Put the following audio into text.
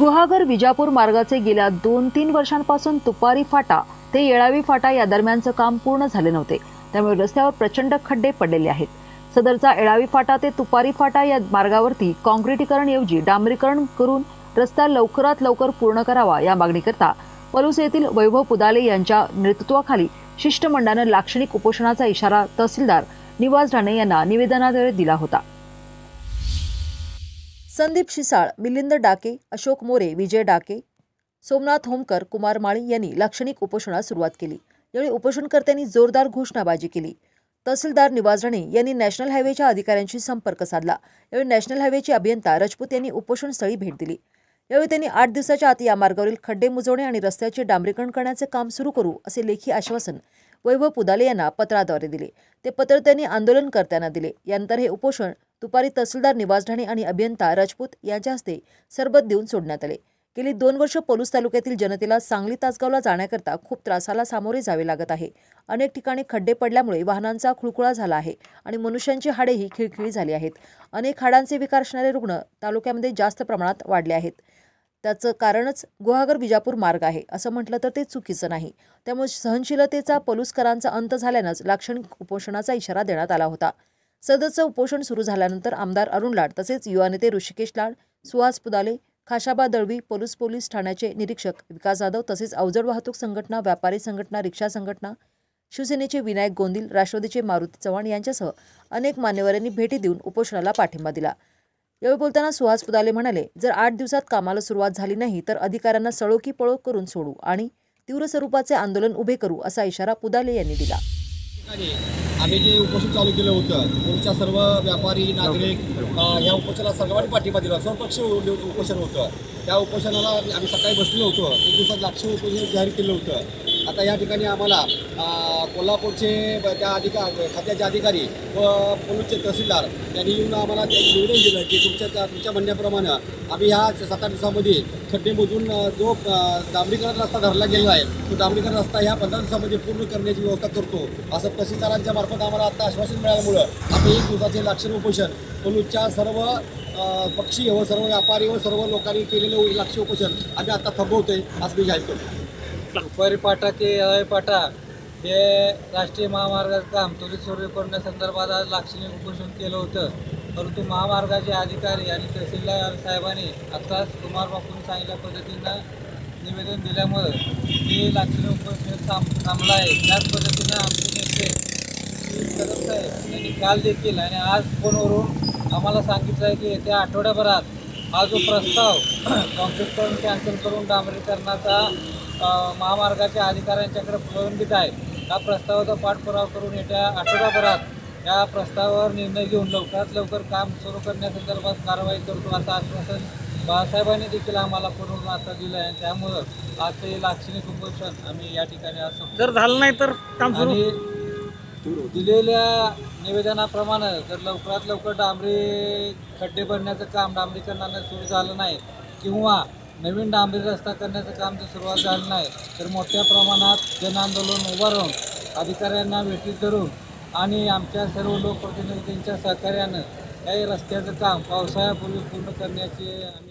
गुहागर विजापूर मार्गाचे गेल्या दोन तीन वर्षांपासून तुपारी फाटा ते येळावी फाटा या दरम्यानचं काम पूर्ण झाले नव्हते. त्यामुळे रस्त्यावर प्रचंड खड्डे पडलेले आहेत. सदरचा येळावी फाटा ते तुपारी फाटा या मार्गावरती काँक्रिटीकरणऐवजी डांबरीकरण करून रस्ता लवकरात लवकर पूर्ण करावा या मागणीकरता पलूस येथील वैभव पुदाले यांच्या नेतृत्वाखाली शिष्टमंडळानं लाक्षणिक उपोषणाचा इशारा तहसीलदार निवास राणे यांना निवेदनाद्वारे दिला होता. संदीप शिसाळ मिलिंद डाके अशोक मोरे विजय डाके सोमनाथ होमकर कुमार माळी यांनी लाक्षणिक उपोषणास सुरुवात केली. यावेळी उपोषणकर्त्यांनी जोरदार घोषणाबाजी केली. तहसीलदार निवास राणे यांनी नॅशनल हायवेच्या अधिकाऱ्यांशी संपर्क साधला. यावेळी नॅशनल हायवेचे अभियंता राजपूत यांनी उपोषणस्थळी भेट दिली. यावेळी त्यांनी आठ दिवसाच्या आत या मार्गावरील खड्डे मुजवणे आणि रस्त्याचे डांबरीकरण करण्याचे काम सुरू करू असे लेखी आश्वासन वैभव पुदाले यांना पत्राद्वारे दिले. ते पत्र त्यांनी आंदोलनकर्त्यांना दिले. यानंतर हे उपोषण दुपारी तहसीलदार निवास ढाणे आणि अभियंता राजपूत यांच्या हस्ते सरबत देऊन सोडण्यात आले. गेली दोन वर्ष पोलूस तालुक्यातील जनतेला सांगली तासगावला जाण्याकरता खूप त्रासाला सामोरे जावे लागत आहे. अनेक ठिकाणी खड्डे पडल्यामुळे वाहनांचा खुळखुळा झाला आहे आणि मनुष्यांची हाडेही खिळखिळी झाली आहेत. अनेक हाडांचे विकार असणारे रुग्ण तालुक्यामध्ये जास्त प्रमाणात वाढले आहेत. त्याचं कारणच गुहागर विजापूर मार्ग आहे. असं म्हटलं तर ते चुकीचं नाही. त्यामुळे सहनशीलतेचा पलुसकरांचा अंत झाल्यानंच लाक्षणिक उपोषणाचा इशारा देण्यात आला होता. सदरचं उपोषण सुरू झाल्यानंतर आमदार अरुण लाड तसेच युवा नेते ऋषिकेश लाड सुहास पुदाले खाशाबा दळवी पोलीस पोलीस ठाण्याचे निरीक्षक विकास जाधव तसेच अवजड वाहतूक संघटना व्यापारी संघटना रिक्षा संघटना शिवसेनेचे विनायक गोंदिल राष्ट्रवादीचे मारुती चव्हाण यांच्यासह अनेक मान्यवरांनी भेटी देऊन उपोषणाला पाठिंबा दिला. यावेळी बोलताना सुहास पुदाले म्हणाले जर आठ दिवसात कामाला सुरुवात झाली नाही तर अधिकाऱ्यांना सळोकी पळो करून सोडू आणि तीव्र स्वरूपाचे आंदोलन उभे करू असा इशारा पुदाले यांनी दिला. आम्ही जे उपोषण चालू केलं होतं पुढच्या सर्व व्यापारी नागरिक या उपोषणाला सर्वांनी पाठिंबा दिला. सर्वपक्ष उपोषण होतं. त्या उपोषणाला आम्ही सकाळी बसलो होतो. एक दिवसात लाक्ष उपोषण जाहीर केलं होतं. आता या ठिकाणी आम्हाला कोल्हापूरचे त्या अधिका खात्याचे अधिकारी व पोलीसचे तहसीलदार यांनी येऊन आम्हाला ते निवेदन दिलं की तुमच्या त्या- तुमच्या म्हणण्याप्रमाणे आम्ही ह्या सात आठ दिवसामध्ये खड्डे मोजून जो अ, डांबरीकरण रस्ता धरला गेलेला आहे तो डांबरीकरण रस्ता ह्या पंधरा दिवसामध्ये पूर्ण करण्याची व्यवस्था करतो. असं तहसीलदारांच्या मार्फत आम्हाला आता आश्वासन मिळाल्यामुळं आम्ही एक दिवसाचे लाक्षण उपोषण पोलूच्या सर्व पक्षी व सर्व व्यापारी व सर्व लोकांनी केलेलं लाक्ष उपोषण आम्ही आता थांबवतोय आज मी जाहीर करतो. दुपारी पाटा ते अय पाटा हे राष्ट्रीय महामार्गाचं काम त्वरित सुरू करण्यासंदर्भात आज लाक्षणिक उपोषण केलं होतं. परंतु महामार्गाचे अधिकारी आणि तहसीलदार साहेबांनी आत्ताच कुमार बापूंनी सांगितल्या पद्धतीनं निवेदन दिल्यामुळं हे लाक्षणिक उपोषण थांब थांबलं आहे. त्याच पद्धतीनं आमचे नेते करत साहेब यांनी काल देखील आणि आज फोनवरून आम्हाला सांगितलं आहे की येत्या आठवड्याभरात हा जो प्रस्ताव कॉन्क्रीटकरण कॅन्सल करून डांबरीकरणाचा महामार्गाच्या अधिकाऱ्यांच्याकडे प्रलंबित आहे. या प्रस्तावाचा पाठपुरावा करून येत्या आठवड्याभरात या प्रस्तावावर निर्णय घेऊन लवकरात लवकर काम सुरू करण्यासंदर्भात कारवाई करतो असं आश्वासन बाळासाहेबांनी देखील आम्हाला पुरवून आता दिलं आहे. त्यामुळं आज ते लाक्षणिक उपोषण आम्ही या ठिकाणी असं जर झालं नाही तर काम सुरू? आणि दिलेल्या निवेदनाप्रमाणे जर लवकरात लवकर डांबरी खड्डे भरण्याचं काम डांबरीकरणानं सुरू झालं नाही किंवा नवीन डांबरी रस्ता करण्याचं काम जर सुरुवात झालं नाही तर मोठ्या प्रमाणात जनआंदोलन उभं राहून अधिकाऱ्यांना भेटी धरून आणि आमच्या सर्व लोकप्रतिनिधींच्या सहकार्यानं हे रस्त्याचं काम पावसाळ्यापूर्वी पूर्ण करण्याची आम्ही